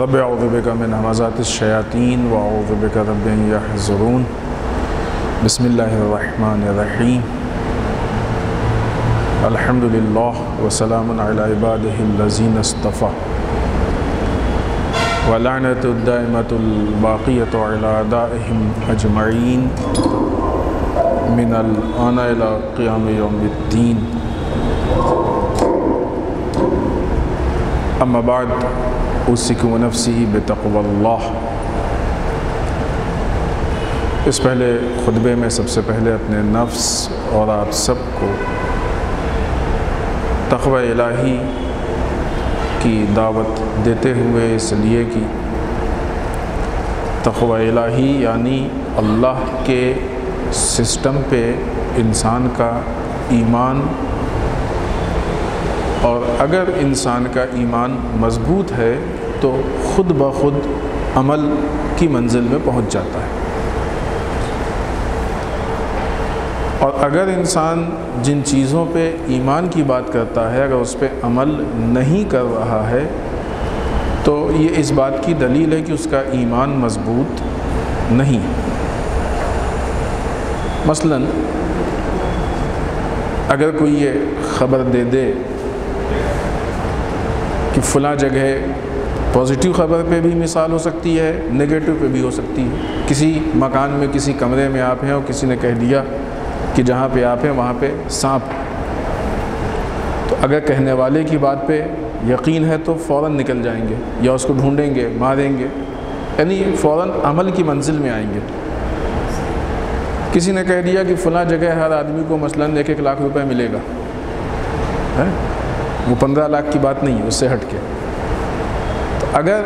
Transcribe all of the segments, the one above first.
रब अउज़बिक मिन हमज़ात शयातीन व अउज़बिक रब यहज़रून बिस्मिल्लाहिर्रहमानिर्रहीम अल्हम्दुलिल्लाह व सलामुन अला इबादिहिल्लज़ीन इस्तफ़ा व लअनतुद्दाइमतुल बाक़ियतु अला अदाइहिम अजमईन मिनल आना इला क़ियाम यौमिद्दीन अम्मा बाद उसिक नफसी बेतक़वल्लाह इस पहले ख़ुतबे में सबसे पहले अपने नफ्स और आप सबको तकवा इलाही की दावत देते हुए इसलिए कि तकवा इलाही यानी अल्लाह के सिस्टम पे इंसान का ईमान और अगर इंसान का ईमान मज़बूत है तो ख़ुद ब खुद अमल की मंजिल में पहुँच जाता है। और अगर इंसान जिन चीज़ों पे ईमान की बात करता है, अगर उस पर अमल नहीं कर रहा है तो ये इस बात की दलील है कि उसका ईमान मज़बूत नहीं। मसलन, अगर कोई ये ख़बर दे दे कि फ़लाँ जगह पॉजिटिव ख़बर पे भी मिसाल हो सकती है, नेगेटिव पे भी हो सकती है। किसी मकान में, किसी कमरे में आप हैं और किसी ने कह दिया कि जहाँ पे आप हैं, वहाँ पे सांप। तो अगर कहने वाले की बात पे यकीन है तो फ़ौर निकल जाएँगे या उसको ढूंढेंगे, मारेंगे। यानी फ़ौर अमल की मंजिल में आएँगे। किसी ने कह दिया कि फ़लाँ जगह हर आदमी को मसलन एक एक लाख रुपए मिलेगा। है? वो पंद्रह लाख की बात नहीं है, उससे हट के तो अगर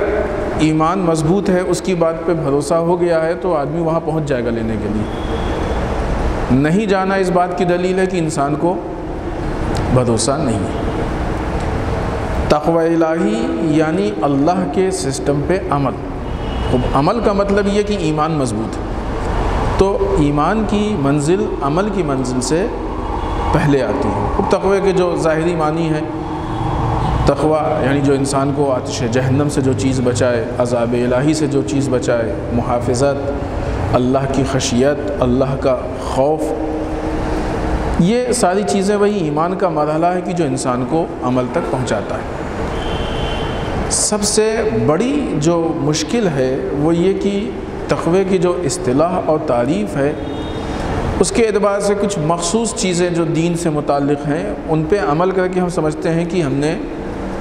ईमान मज़बूत है, उसकी बात पे भरोसा हो गया है तो आदमी वहाँ पहुँच जाएगा लेने के लिए। नहीं जाना इस बात की दलील है कि इंसान को भरोसा नहीं है। तकवा इलाही यानी अल्लाह के सिस्टम पे अमल। तो अमल का मतलब ये कि ईमान मज़बूत है। तो ईमान की मंजिल, अमल की मंजिल से पहले आती है। अब तकवे के जो ज़ाहरी मानी है तकवा, यानी जो इंसान को आतिश जहन्नम से जो चीज़ बचाए, अजाब इलाही से जो चीज़ बचाए मुहाफ़त अल्लाह की खशियत, अल्लाह का खौफ, ये सारी चीज़ें वही ईमान का मरहला है कि जो इंसान को अमल तक पहुंचाता है। सबसे बड़ी जो मुश्किल है वो ये कि तकवे की जो अतलाह और तारीफ़ है, उसके अतबार से कुछ मखसूस चीज़ें जो दीन से मुतक़ हैं, उन पर अमल करके हम समझते हैं कि हमने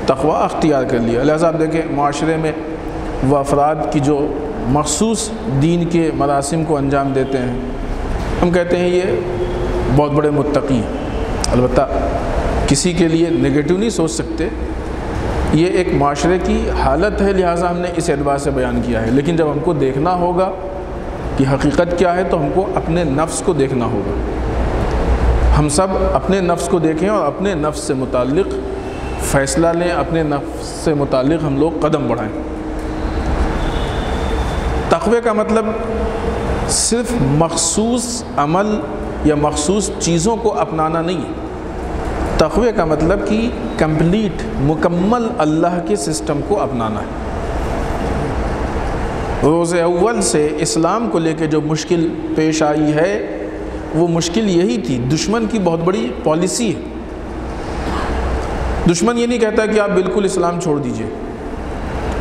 तकवा अख्तियार कर लिया। लिहाजा आप देखें, माशरे में वह अफराद की जो मखसूस दीन के मरासम को अंजाम देते हैं, हम कहते हैं ये बहुत बड़े मुत्तकी हैं। अलबत् किसी के लिए नेगेटिव नहीं सोच सकते। ये एक माशरे की हालत है, लिहाजा हमने इस एतबार से बयान किया है। लेकिन जब हमको देखना होगा कि हकीकत क्या है तो हमको अपने नफ्स को देखना होगा। हम सब अपने नफ्स को देखें और अपने नफ्स से मुतक़ फ़ैसला लें, अपने नफ्स से मुतक़ हम लोग कदम बढ़ाएँ। तकवे का मतलब सिर्फ़ मखसूस अमल या मखसूस चीज़ों को अपनाना नहीं है। का मतलब कि कंप्लीट, मुकम्मल अल्लाह के सिस्टम को अपनाना है। रोज़ अव्वल से इस्लाम को लेकर जो मुश्किल पेश आई है, वो मुश्किल यही थी, दुश्मन की बहुत बड़ी पॉलिसी है। दुश्मन ये नहीं कहता कि आप बिल्कुल इस्लाम छोड़ दीजिए।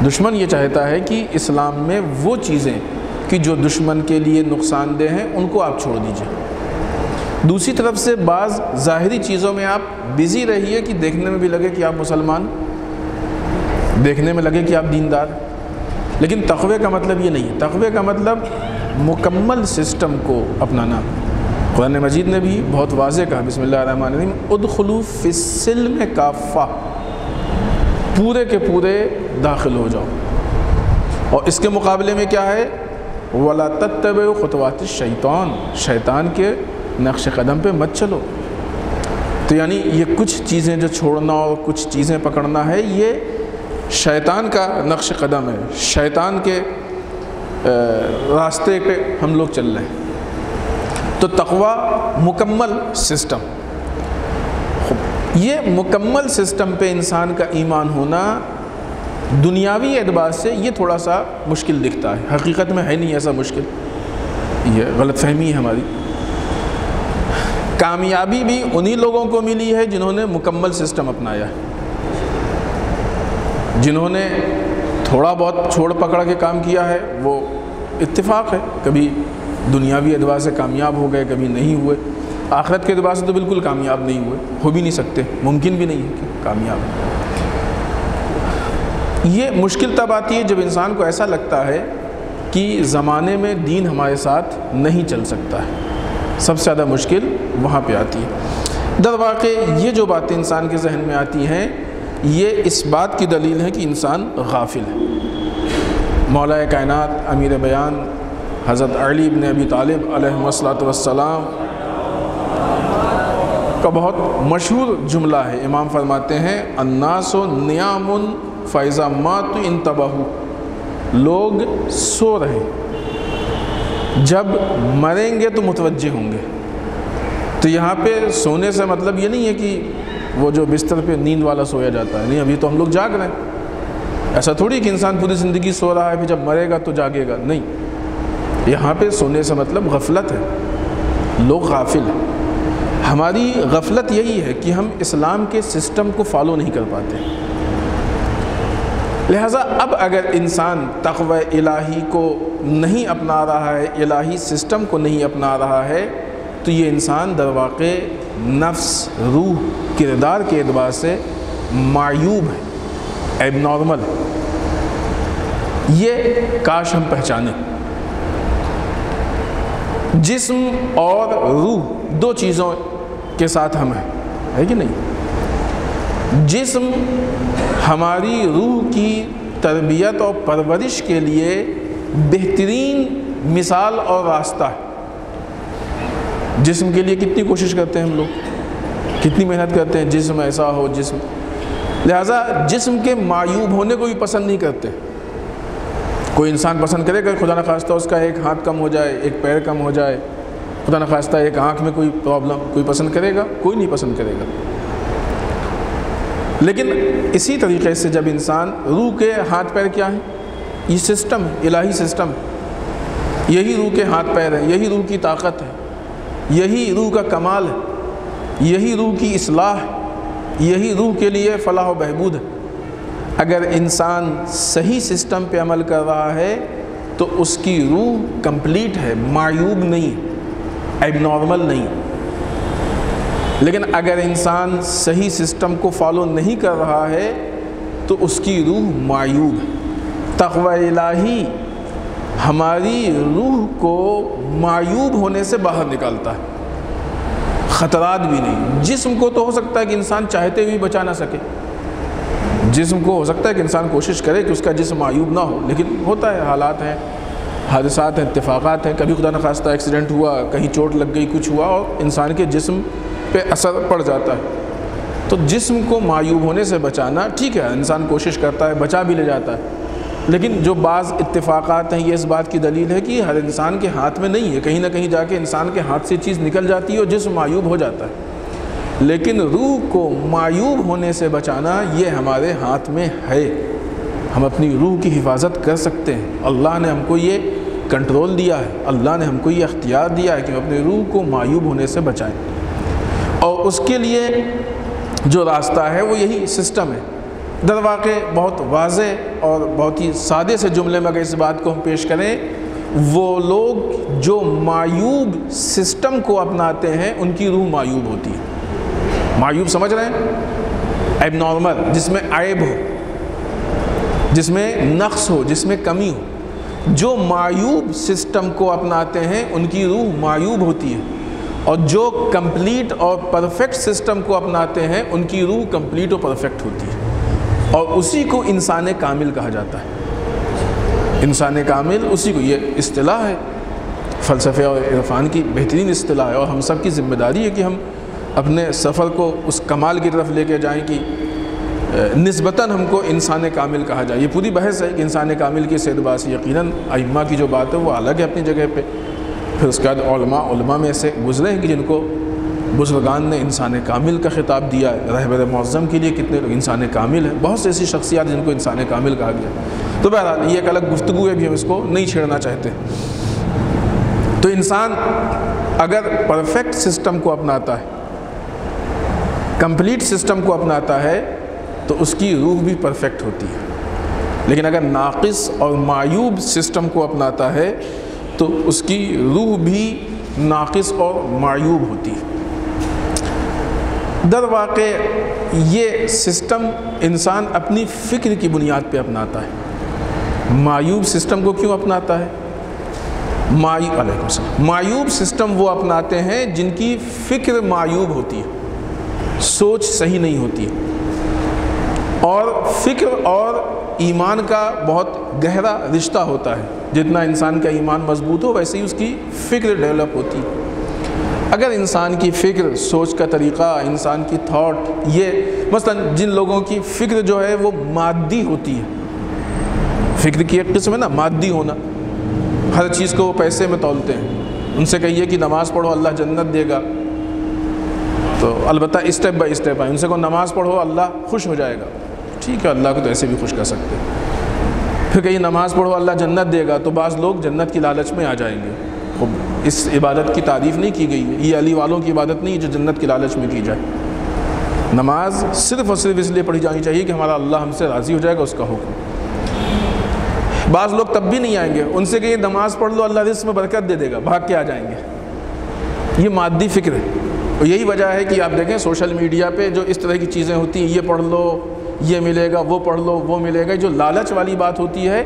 दुश्मन ये चाहता है कि इस्लाम में वो चीज़ें कि जो दुश्मन के लिए नुकसानदेह हैं, उनको आप छोड़ दीजिए। दूसरी तरफ़ से बाज़ ज़ाहरी चीज़ों में आप बिज़ी रहिए कि देखने में भी लगे कि आप मुसलमान, देखने में लगे कि आप दीनदार। लेकिन तकवे का मतलब ये नहीं है। तकवे का मतलब मुकम्मल सिस्टम को अपनाना। कुरान मजीद ने भी बहुत वाज कहा बिसमीम उदखलू में काफ़ा पूरे के पूरे दाखिल हो जाओ। और इसके मुकाबले में क्या है? वला तब ख़ुतवात शैतान शैतान के नक्श कदम पे मत चलो। तो यानी ये कुछ चीज़ें जो छोड़ना और कुछ चीज़ें पकड़ना है, ये शैतान का नक्श कदम है। शैतान के रास्ते पे हम लोग चल रहे हैं। तो तकवा मुकम्मल सिस्टम। ये मुकम्मल सिस्टम पे इंसान का ईमान होना दुनियावी एतबार से ये थोड़ा सा मुश्किल दिखता है। हकीकत में है नहीं ऐसा मुश्किल। ये गलत फहमी है हमारी। कामयाबी भी उन्हीं लोगों को मिली है जिन्होंने मुकम्मल सिस्टम अपनाया है। जिन्होंने थोड़ा बहुत छोड़ पकड़ के काम किया है, वो इत्तेफाक है। कभी दुनियावी एतबार से कामयाब हो गए, कभी नहीं हुए। आखिरत के अतबार से तो बिल्कुल कामयाब नहीं हुए। हो भी नहीं सकते। मुमकिन भी नहीं है कि कामयाब ये मुश्किल तब आती है जब इंसान को ऐसा लगता है कि ज़माने में दीन हमारे साथ नहीं चल सकता है। सबसे ज़्यादा मुश्किल वहाँ पे आती है। दर वाक़ ये जो बातें इंसान के जहन में आती हैं, ये इस बात की दलील है कि इंसान गाफिल है। मौला कायनात, अमीर बयान हज़रत अली इबन अबी तालिब वसलाम का बहुत मशहूर जुमला है। इमाम फरमाते हैं, अन्नासो नियामुन फ़ैज़ा मात इन लोग सो रहे जब मरेंगे तो मुतवजह होंगे। तो यहाँ पे सोने से मतलब ये नहीं है कि वो जो बिस्तर पे नींद वाला सोया जाता है। नहीं, अभी तो हम लोग जाग रहे हैं। ऐसा थोड़ी कि इंसान पूरी ज़िंदगी सो रहा है, फिर जब मरेगा तो जागेगा। नहीं। यहाँ पे सोने से मतलब गफलत है। लोग गाफिल हैं। हमारी गफलत यही है कि हम इस्लाम के सिस्टम को फॉलो नहीं कर पाते। लिहाजा अब अगर इंसान तकव इलाही को नहीं अपना रहा है, इलाही सिस्टम को नहीं अपना रहा है तो ये इंसान दरवाक़ नफ्स, रूह, किरदार के अतबार से मायूब है, एबनॉर्मल है। ये काश हम पहचाने। जिस्म और रूह, दो चीज़ों के साथ हम हैं। है कि नहीं? जिस्म हमारी रूह की तरबियत और परवरिश के लिए बेहतरीन मिसाल और रास्ता है। जिस्म के लिए कितनी कोशिश करते हैं हम लोग? कितनी मेहनत करते हैं? जिस्म ऐसा हो, जिस्म। लिहाजा जिस्म के मायूब होने को भी पसंद नहीं करते। कोई इंसान पसंद करेगा खुदा न खास्ता उसका एक हाथ कम हो जाए, एक पैर कम हो जाए, खुदा न खास्ता एक आँख में कोई प्रॉब्लम कोई पसंद करेगा? कोई नहीं पसंद करेगा। लेकिन इसी तरीके से जब इंसान रूह के हाथ पैर क्या है? ये सिस्टम इलाही सिस्टम यही रूह के हाथ पैर है, यही रूह की ताकत है, यही रूह का कमाल है, यही रूह की असलाह यही रूह के लिए फ़लाह बहबूद है। अगर इंसान सही सिस्टम पे अमल कर रहा है तो उसकी रूह कंप्लीट है, मायूब नहीं, एबनॉर्मल नहीं। लेकिन अगर इंसान सही सिस्टम को फॉलो नहीं कर रहा है तो उसकी रूह मायूब है। तकवा इलाही हमारी रूह को मायूब होने से बाहर निकालता है। ख़तरात भी नहीं। जिस्म को तो हो सकता है कि इंसान चाहते हुए बचा ना सके। जिस्म को, हो सकता है कि इंसान कोशिश करे कि उसका जिसम मायूब ना हो, लेकिन होता है, हालात हैं हादसा हैं इतफ़ाक़ात हैं, कभी खुदा न खास्ता एक्सीडेंट हुआ, कहीं चोट लग गई, कुछ हुआ, और इंसान के जिस्म पे असर पड़ जाता है। तो जिस्म को मायूब होने से बचाना, ठीक है, इंसान कोशिश करता है, बचा भी ले जाता है, लेकिन जो बाज़ इत्तेफाक़ात हैं, ये इस बात की दलील है कि हर इंसान के हाथ में नहीं है, कहीं ना कहीं जाके इंसान के हाथ से चीज़ निकल जाती है और जिस मायूब हो जाता है। लेकिन रूह को मायूब होने से बचाना ये हमारे हाथ में है। हम अपनी रूह की हिफाजत कर सकते हैं। अल्लाह ने हमको ये कंट्रोल दिया है। अल्लाह ने हमको ये अख्तियार दिया है कि हम अपनी रूह को मायूब होने से बचाएँ। और उसके लिए जो रास्ता है, वो यही सिस्टम है। दर वाक़ बहुत वाज और बहुत ही सादे से जुमले में अगर इस बात को हम पेश करें, वो लोग जो मायूब सिस्टम को अपनाते हैं, उनकी रूह मायूब होती है। मायूब समझ रहे हैं? एब नॉर्मल जिसमें आयब हो, जिसमें नक्स हो, जिसमें कमी हो। जो मायूब सिस्टम को अपनाते हैं, उनकी रूह मायूब होती है। और जो कंप्लीट और परफेक्ट सिस्टम को अपनाते हैं, उनकी रूह कंप्लीट और परफेक्ट होती है। और उसी को इंसान कामिल कहा जाता है। इंसान कामिल, उसी को, ये अतलाह है। फ़लसफ़े और इरफान की बेहतरीन अतलाह है। और हम सब की ज़िम्मेदारी है कि हम अपने सफ़र को उस कमाल की तरफ़ लेके जाएँ कि नस्बता हमको इंसान कामिल कहा जाए। ये पूरी बहस है कि इंसान कामिल की सेदबा से यकीन अइम्मा की जो बात है वो अलग है अपनी जगह पर फिर उसके बाद में ऐसे गुजरे हैं कि जिनको बुजुर्गान ने इंसान कामिल का ख़िताब दिया है। रहबर मौज़म के लिए कितने लोग इंसान कामिल हैं। बहुत सी ऐसी शख्सियात जिनको इंसान कामिल कहा गया तो बहरहाल, ये एक अलग गुफ्तु है, भी हम इसको नहीं छेड़ना चाहते। तो इंसान अगर परफेक्ट सिस्टम को अपनाता है कंप्लीट सिस्टम को अपनाता है तो उसकी रूह भी परफेक्ट होती है। लेकिन अगर नाक़िस और मायूब सिस्टम को अपनाता है तो उसकी रूह भी नाक़िस और मायूब होती है। दर वाक़ ये सिस्टम इंसान अपनी फ़िक्र की बुनियाद पे अपनाता है। मायूब सिस्टम को क्यों अपनाता है? मायूब मायूब सिस्टम वो अपनाते हैं जिनकी फ़िक्र मायूब होती है। सोच सही नहीं होती। और फ़िक्र और ईमान का बहुत गहरा रिश्ता होता है। जितना इंसान का ईमान मज़बूत हो, वैसे ही उसकी फ़िक्र डेवलप होती। है अगर इंसान की फ़िक्र, सोच का तरीक़ा, इंसान की थॉट ये मसलन जिन लोगों की फ़िक्र जो है, वो मादी होती है। फ़िक्र की एक किस्म है ना, मादी होना। हर चीज़ को वो पैसे में तोलते हैं। उनसे कहिए कि नमाज़ पढ़ो, अल्लाह जन्नत देगा। तो अलबत्ता स्टेप बाई स्टेप आए। उनसे को नमाज़ पढ़ो, अल्लाह खुश हो जाएगा। ठीक है, अल्लाह को तो ऐसे भी खुश कर सकते फिर कहीं नमाज़ पढ़ो, अल्लाह जन्नत देगा। तो बाज़ लोग जन्नत की लालच में आ जाएँगे। तो इस इबादत की तारीफ़ नहीं की गई। है ये अली वालों की इबादत नहीं जो जन्नत की लालच में की जाए। नमाज़ सिर्फ़ और सिर्फ़ इसलिए पढ़ी जानी चाहिए कि हमारा अल्लाह हमसे राज़ी हो जाएगा, उसका हुक्म। बाज़ लोग तब भी नहीं आएँगे। उनसे कहिए, नमाज़ पढ़ लो, अल्लाह रिस्क में बरकत दे देगा। भाग के आ जाएँगे। ये मादी फ़िक्र है। और यही वजह है कि आप देखें सोशल मीडिया पे जो इस तरह की चीज़ें होती हैं, ये पढ़ लो, ये मिलेगा, वो पढ़ लो, वो मिलेगा, जो लालच वाली बात होती है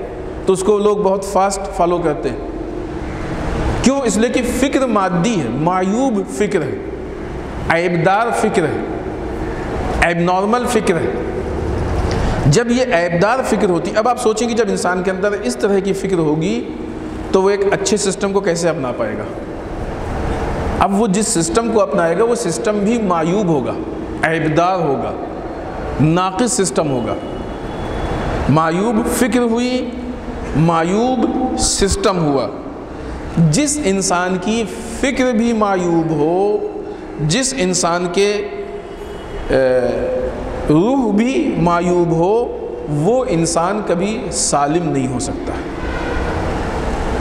तो उसको लोग बहुत फास्ट फॉलो करते हैं। क्यों? इसलिए कि फ़िक्र मादी है, मायूब फ़िक्र है, ऐबदार फ़िक्र है, एबनॉर्मल फ़िक्र है। जब ये ऐबदार फ़िक्र होती, अब आप सोचें कि जब इंसान के अंदर इस तरह की फ़िक्र होगी तो वो एक अच्छे सिस्टम को कैसे अपना पाएगा? अब वो जिस सिस्टम को अपनाएगा, वो सिस्टम भी मायूब होगा ऐबदार होगा, नाक़िस सिस्टम होगा। मायूब फ़िक्र हुई, मायूब सिस्टम हुआ। जिस इंसान की फ़िक्र भी मायूब हो, जिस इंसान के रूह भी मायूब हो, वो इंसान कभी सालिम नहीं हो सकता।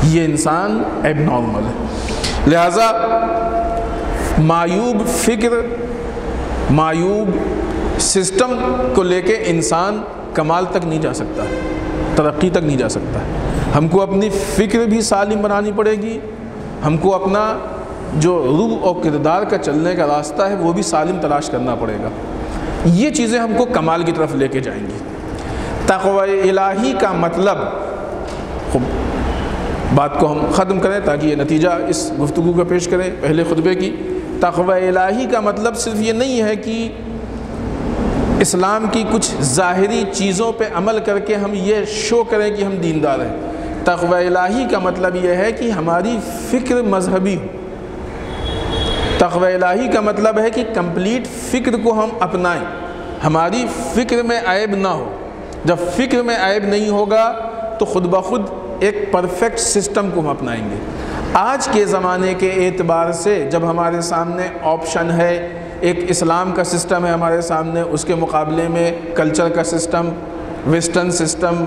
ये इंसान एबनॉर्मल है। लिहाजा मायूब फ़िक्र, मायूब सिस्टम को लेके इंसान कमाल तक नहीं जा सकता, तरक्की तक नहीं जा सकता। हमको अपनी फ़िक्र भी सालिम बनानी पड़ेगी, हमको अपना जो रूह और किरदार का चलने का रास्ता है, वो भी सालिम तलाश करना पड़ेगा। ये चीज़ें हमको कमाल की तरफ़ लेके जाएँगी। तकवा इलाही का मतलब बात को हम ख़त्म करें ताकि ये नतीजा इस गुफ्तु का पेश करें पहले खुतबे की। तकवा इलाही का मतलब सिर्फ़ ये नहीं है कि इस्लाम की कुछ ज़ाहरी चीज़ों पे अमल करके हम ये शो करें कि हम दीनदार हैं। तकवा इलाही का मतलब यह है कि हमारी फ़िक्र मजहबी हो। इलाही का मतलब है कि कंप्लीट फ़िक्र को हम अपनाएँ। हमारी फ़िक्र में ऐब ना हो। जब फ़िक्र में ऐब नहीं होगा तो ख़ुद ब खुद एक परफेक्ट सिस्टम को हम अपनाएँगे। आज के ज़माने के एतबार से जब हमारे सामने ऑप्शन है, एक इस्लाम का सिस्टम है हमारे सामने, उसके मुकाबले में कल्चर का सिस्टम, वेस्टर्न सिस्टम,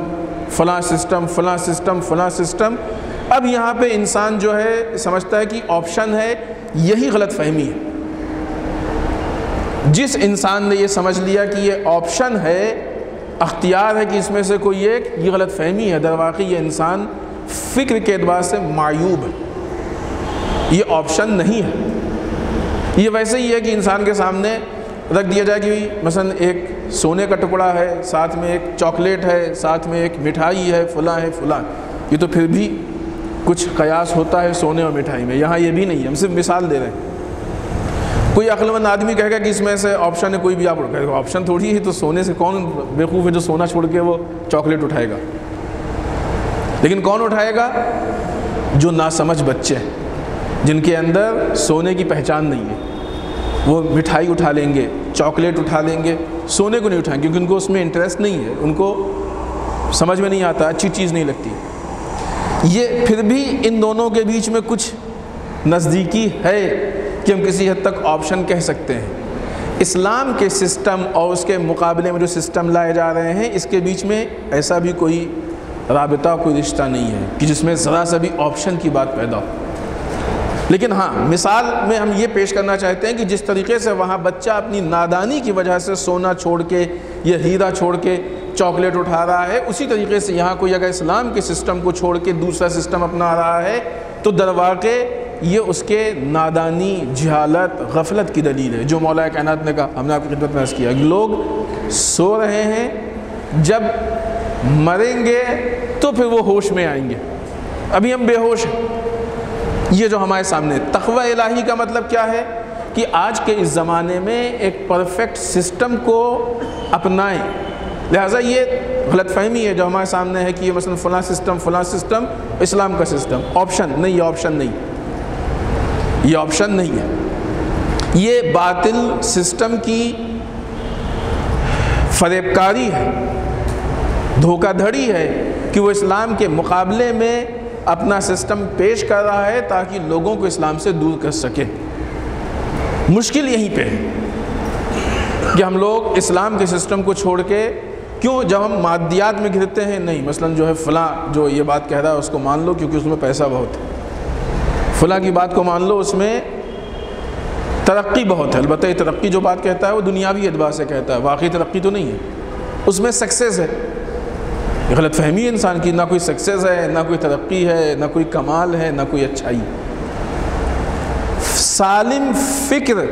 फ़लाँ सिस्टम फ़लाँ सिस्टम फ़लाँ सिस्टम, अब यहाँ पे इंसान जो है, समझता है कि ऑप्शन है, यही गलत फहमी है। जिस इंसान ने ये समझ लिया कि ये ऑप्शन है, अख्तियार है कि इसमें से कोई एक, ये गलत फहमी है दरवाक़ी ये इंसान फ़िक्र के अतबार से मायूब है। ये ऑप्शन नहीं है। ये वैसे ही है कि इंसान के सामने रख दिया जाए कि मसलन एक सोने का टुकड़ा है, साथ में एक चॉकलेट है, साथ में एक मिठाई है, फुला है, फुला। ये तो फिर भी कुछ कयास होता है सोने और मिठाई में। यहाँ ये भी नहीं है। हम सिर्फ़ मिसाल दे रहे हैं। कोई अक्लमंद आदमी कहेगा कि इसमें से ऑप्शन है, कोई भी आप कहेगा ऑप्शन थोड़ी है तो सोने से कौन बेवकूफ़ है जो सोना छोड़ के वो चॉकलेट उठाएगा? लेकिन कौन उठाएगा? जो नासमझ बच्चे हैं। जिनके अंदर सोने की पहचान नहीं है। वो मिठाई उठा लेंगे, चॉकलेट उठा लेंगे, सोने को नहीं उठाएँगे, क्योंकि उनको उसमें इंटरेस्ट नहीं है, उनको समझ में नहीं आता, अच्छी चीज़ नहीं लगती। ये फिर भी इन दोनों के बीच में कुछ नज़दीकी है कि हम किसी हद तक ऑप्शन कह सकते हैं। इस्लाम के सिस्टम और उसके मुकाबले में जो सिस्टम लाए जा रहे हैं, इसके बीच में ऐसा भी कोई रबता, कोई रिश्ता नहीं है कि जिसमें ज़रा सा भी ऑप्शन की बात पैदा हो। लेकिन हाँ मिसाल में हम ये पेश करना चाहते हैं कि जिस तरीके से वहाँ बच्चा अपनी नादानी की वजह से सोना छोड़ के, या हीरा छोड़ के चॉकलेट उठा रहा है, उसी तरीके से यहाँ कोई अगर इस्लाम के सिस्टम को छोड़ के दूसरा सिस्टम अपना रहा है तो दरवाक़े ये उसके नादानी, जहालत, गफलत की दलील है। जो मौला कायनात ने कहा, हमने आपकी खिदमत में किया लोग सो रहे हैं, जब मरेंगे तो फिर वो होश में आएँगे। अभी हम बेहोश हैं। ये जो हमारे सामने तखवा इलाही का मतलब क्या है? कि आज के इस ज़माने में एक परफेक्ट सिस्टम को अपनाएँ। लिहाजा ये गलत फहमी है जो हमारे सामने है कि ये मसलन फ़लाँ सिस्टम फ़लाँ सिस्टम, इस्लाम का सिस्टम। ऑप्शन नहीं, ये ऑप्शन नहीं। ये ऑप्शन नहीं है। ये बातिल सिस्टम की फरेबकारी है, धोखाधड़ी है कि वो इस्लाम के मुकाबले में अपना सिस्टम पेश कर रहा है ताकि लोगों को इस्लाम से दूर कर सके। मुश्किल यहीं पे है कि हम लोग इस्लाम के सिस्टम को छोड़ के क्यों जब हम मादियात में घिरते हैं, नहीं, मसलन जो है फ़लाँ जो ये बात कह रहा है उसको मान लो क्योंकि उसमें पैसा बहुत है। फला की बात को मान लो, उसमें तरक्की बहुत है। अलबत् तरक्की जो बात कहता है वो दुनियावी एतबार से कहता है, वाकई तरक्की तो नहीं है। उसमें सक्सेस है। गलत फहमी है इंसान की, ना कोई सक्सेस है, ना कोई तरक्की है, ना कोई कमाल है, ना कोई अच्छाई। सालिम फ़िक्र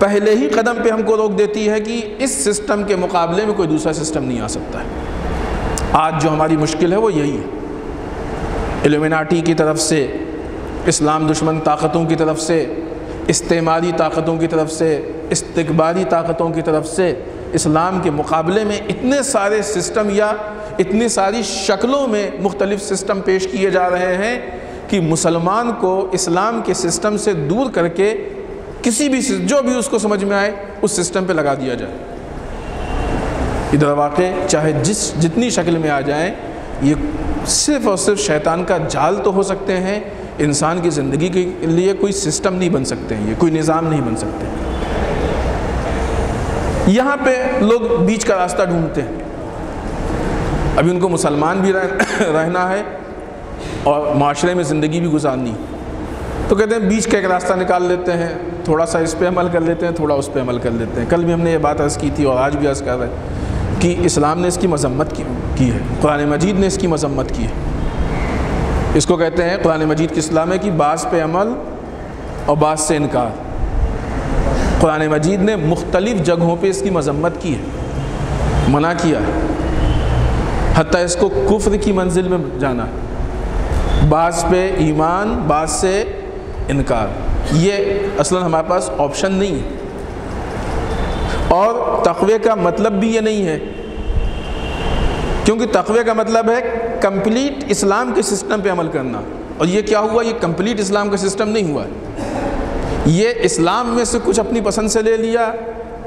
पहले ही कदम पे हमको रोक देती है कि इस सिस्टम के मुकाबले में कोई दूसरा सिस्टम नहीं आ सकता है। आज जो हमारी मुश्किल है वो यही है। एलिमिनाटी की तरफ़ से, इस्लाम दुश्मन ताकतों की तरफ़ से, इस्तेमाली ताकतों की तरफ़ से इस्तबारी ताकतों की तरफ़ से, इस्लाम के मुकाबले में इतने सारे सिस्टम या इतनी सारी शक्लों में मुख्तलिफ़ सिस्टम पेश किए जा रहे हैं कि मुसलमान को इस्लाम के सिस्टम से दूर करके किसी भी जो भी उसको समझ में आए, उस सिस्टम पे लगा दिया जाए। इधर वाक़ चाहे जिस, जितनी शक्ल में आ जाए, ये सिर्फ़ और सिर्फ़ शैतान का जाल तो हो सकते हैं, इंसान की ज़िंदगी के लिए कोई सिस्टम नहीं बन सकते हैं ये कोई निज़ाम नहीं बन सकते। यहाँ पे लोग बीच का रास्ता ढूंढते हैं। अभी उनको मुसलमान भी रह, रहना है और माशरे में ज़िंदगी भी गुजारनी। तो कहते हैं बीच का एक रास्ता निकाल लेते हैं थोड़ा सा इस पर अमल कर लेते हैं थोड़ा उस पर अमल कर लेते हैं। कल भी हमने ये बात अर्ज़ की थी और आज भी अर्ज़ कर रहे हैं कि इस्लाम ने इसकी मजम्मत की, की है। कुरान मजीद ने इसकी मजम्मत की है। इसको कहते हैं कुरान मजीद की इस्लाम है कि बास पे अमल और बास से इनकार। कुरान मजीद ने मुख्तलिफ़ जगहों पर इसकी मजम्मत की है मना किया है। हती इसको कुफ्र की मंजिल में जाना। बास पे ईमान, बास से इनकार। ये असल हमारे पास ऑप्शन नहीं है। और तकवे का मतलब भी ये नहीं है। क्योंकि तकवे का मतलब है कंप्लीट इस्लाम के सिस्टम पे अमल करना। और ये क्या हुआ? ये कंप्लीट इस्लाम का सिस्टम नहीं हुआ। ये इस्लाम में से कुछ अपनी पसंद से ले लिया।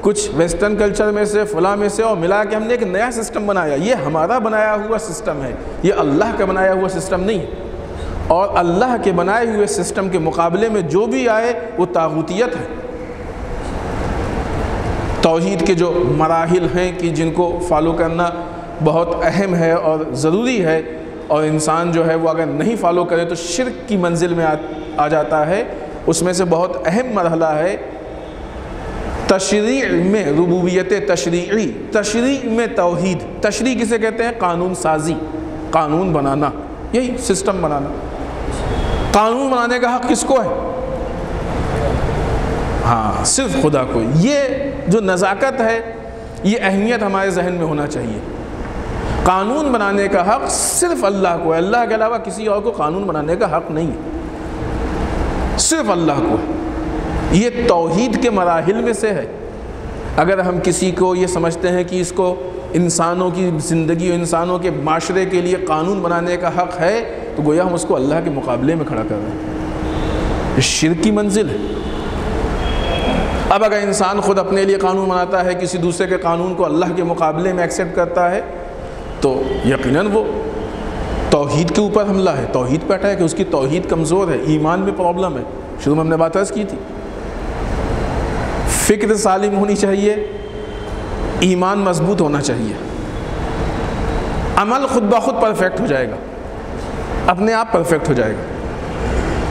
कुछ वेस्टर्न कल्चर में से फला में से और मिला के हमने एक नया सिस्टम बनाया। ये हमारा बनाया हुआ सिस्टम है। ये अल्लाह का बनाया हुआ सिस्टम नहीं है। और अल्लाह के बनाए हुए सिस्टम के मुकाबले में जो भी आए वो ताबूतियत है। तोहद के जो मराहल हैं कि जिनको फॉलो करना बहुत अहम है और ज़रूरी है और इंसान जो है वो अगर नहीं फॉलो करे तो शिरक की मंजिल में आ, आ जाता है। उसमें से बहुत अहम मरहला है तशरी में, रबूबियत तशरी तशरी में तोहद। तशरी किसे कहते हैं? कानून साजी, कानून बनाना। यही सिस्टम बनाना। कानून बनाने का हक किसको है? हाँ सिर्फ़ खुदा को। ये जो नज़ाकत है, ये अहमियत हमारे जहन में होना चाहिए। कानून बनाने का हक सिर्फ़ अल्लाह को है। अल्लाह के अलावा किसी और को कानून बनाने का हक नहीं है। सिर्फ़ अल्लाह को है। ये तोहद के मराहल में से है। अगर हम किसी को ये समझते हैं कि इसको इंसानों की ज़िंदगी और इंसानों के माशरे के लिए कानून बनाने का हक है तो गोया हम उसको अल्लाह के मुकाबले में खड़ा कर रहे हैं। शिर की मंजिल है। अब अगर इंसान ख़ुद अपने लिए कानून बनाता है, किसी दूसरे के कानून को अल्लाह के मुकाबले में एक्सेप्ट करता है तो यकीनन वो तोहद के ऊपर हमला है। तोहद पर अटैक है, उसकी तोहद कमज़ोर है, ईमान में प्रॉब्लम है। शुरू में हमने बात की थी। फ़िक्र सालिम होनी चाहिए, ईमान मज़बूत होना चाहिए। अमल खुद ब खुद परफेक्ट हो जाएगा, अपने आप परफेक्ट हो जाएगा।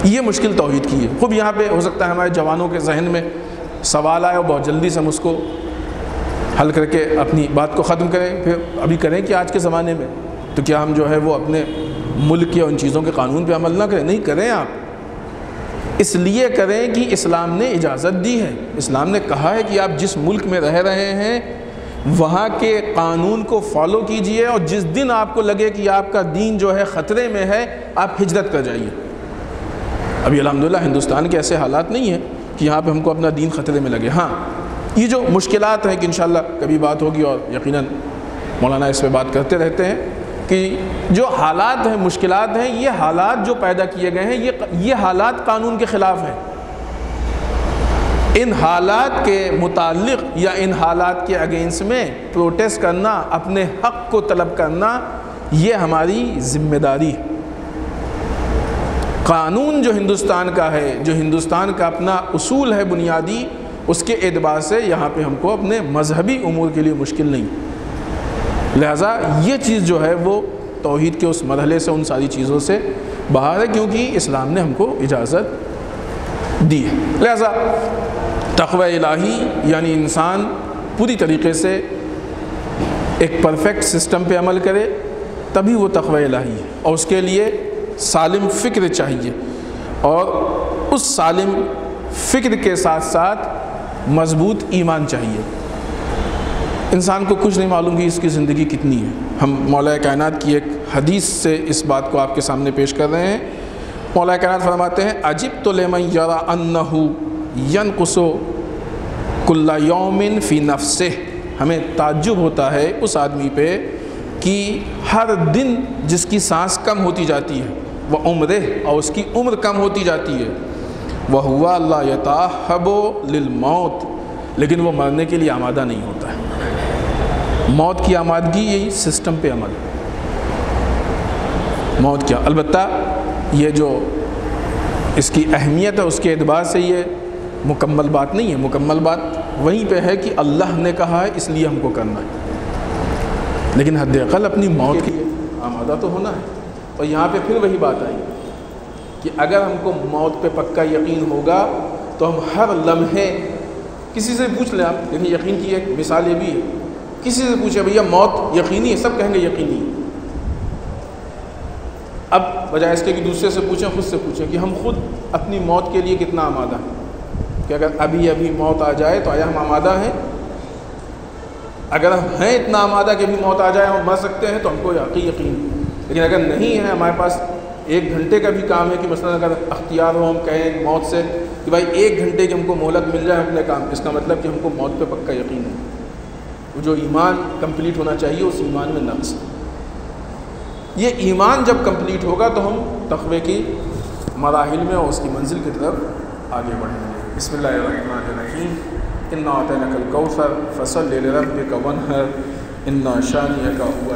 ये मुश्किल तोहहीद की है। खूब यहाँ पे हो सकता है हमारे जवानों के जहन में सवाल आए और बहुत जल्दी से हम उसको हल करके अपनी बात को ख़त्म करें। फिर अभी करें कि आज के ज़माने में? तो क्या हम जो है वो अपने मुल्क के उन चीज़ों के कानून पे अमल ना करें? नहीं, करें आप। इसलिए करें कि इस्लाम ने इजाज़त दी है। इस्लाम ने कहा है कि आप जिस मुल्क में रह रहे हैं, वहाँ के कानून को फॉलो कीजिए और जिस दिन आपको लगे कि आपका दीन जो है ख़तरे में है, आप हिजरत कर जाइए। अभी अलहमदिल्ला हिंदुस्तान के ऐसे हालात नहीं हैं कि यहाँ पे हमको अपना दीन ख़तरे में लगे। हाँ ये जो मुश्किलात हैं कि इन कभी बात होगी और यकीनन मौलाना इस पर बात करते रहते हैं। कि जो हालात हैं मुश्किल हैं, ये हालात जो पैदा किए गए हैं, ये ये हालात कानून के ख़िलाफ़ हैं। इन हालात के मुतालिक या इन हालात के अगेंस्ट में प्रोटेस्ट करना, अपने हक को तलब करना, ये हमारी ज़िम्मेदारी है। कानून जो हिंदुस्तान का है, जो हिंदुस्तान का अपना उसूल है बुनियादी, उसके एतबार से यहाँ पे हमको अपने मजहबी उमूर के लिए मुश्किल नहीं। लिहाजा ये चीज़ जो है वो तोहहीद के उस मरहले से, उन सारी चीज़ों से बाहर है क्योंकि इस्लाम ने हमको इजाज़त दी है। लिहाजा तकवा इलाही यानी इंसान पूरी तरीके से एक परफेक्ट सिस्टम पे अमल करे, तभी वो तकवा इलाही है और उसके लिए सालिम फ़िक्र चाहिए और उस सालिम फ़िक्र के साथ साथ मज़बूत ईमान चाहिए। इंसान को कुछ नहीं मालूम कि इसकी ज़िंदगी कितनी है। हम मौला कायनात की एक हदीस से इस बात को आपके सामने पेश कर रहे हैं। मौला कायनात फरमाते हैं, अजिब तो लेमन यरा अन्नहु यन कुसो कुल्ला यौमिन फ़ी नफ्से। हमें ताजुब होता है उस आदमी पे कि हर दिन जिसकी सांस कम होती जाती है, वह उम्र, और उसकी उम्र कम होती जाती है। वह हुआ अल्लाह यताहबो मौत, लेकिन वो मरने के लिए आमादा नहीं होता है। मौत की आमादगी यही सिस्टम पे अमल मौत क्या? अलबत्ता ये जो इसकी अहमियत है, उसके एतबार से ये मुकम्मल बात नहीं है। मुकम्मल बात वहीं पे है कि अल्लाह ने कहा है, इसलिए हमको करना है। लेकिन हद अकल अपनी मौत के लिए आमादा तो होना है। और यहाँ पे फिर वही बात आई कि अगर हमको मौत पे पक्का यकीन होगा तो हम हर लम्हे, किसी से पूछ लें आप। लेकिन यकीन की एक मिसाल ये भी है। किसी से पूछे, भैया, मौत यकीनी है? सब कहेंगे, यकीनी है. अब बजाय इसके कि दूसरे से पूछें, खुद से पूछें कि हम खुद अपनी मौत के लिए कितना आमादा हैं। कि अगर अभी अभी मौत आ जाए तो आया हम आमादा हैं। अगर हम हैं इतना आमादा कि अभी मौत आ जाए, हम मर सकते हैं तो हमको यकी यकीन लेकिन अगर नहीं है, हमारे पास एक घंटे का भी काम है कि मसला अगर अख्तियार हो, हम कहें मौत से कि भाई, एक घंटे की हमको मोहलत मिल जाए अपने काम, इसका मतलब कि हमको मौत पर पक्का यकीन है। वो जो ईमान कंप्लीट होना चाहिए, उस ईमान में नक्स ये ईमान जब कंप्लीट होगा तो हम तखबे की मराहल में और उसकी मंजिल की तरफ़ आगे बढ़ेंगे। बसमीम इन्ना नकल कौसर फ़सल रब का वनहर। इन्ना शानिया का हुआ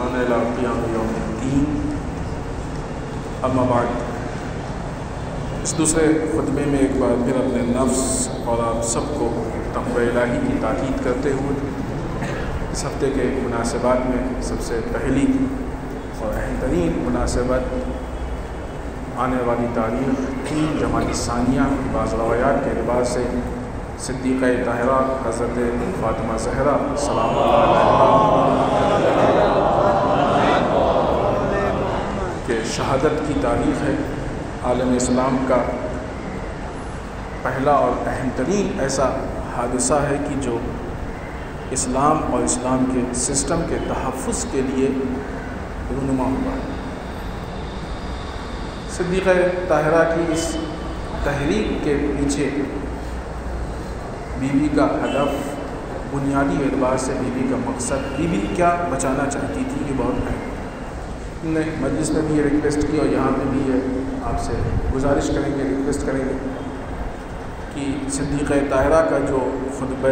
वलानतदायमतुल्बाक़ियतलादारमजमैन अम्माबाद इस दूसरे खुतबे में एक बार फिर अपने नफ्स और आप सबको तकव की ताकीद करते हुए इस हफ़्ते के मुनासिबात में सबसे पहली और अहम तरीन मुनासिबत आने वाली तारीख की जमात सानिया बाज़ रवायात के अतबार से सिद्दीक़ ताहरा हज़रत फ़ातिमा जहरा सलाम के शहादत की तारीख़ है। आलम इस्लाम का पहला और अहम तरीन ऐसा हादसा है कि जो इस्लाम और इस्लाम के सिस्टम के तहफ़ के लिए रूनुमा हुआ। है सिद्दीक़ ताहरा की इस तहरीक के पीछे बीवी का हदफ, बुनियादी एतबार से बीवी का मकसद, बीवी क्या बचाना चाहती थी, ये बहुत अहम ने मजलिस में भी ये रिक्वेस्ट की और यहाँ पे भी ये आपसे गुजारिश करेंगे रिक्वेस्ट करेंगे कि सिद्दीक़ ताहरा का जो खुतब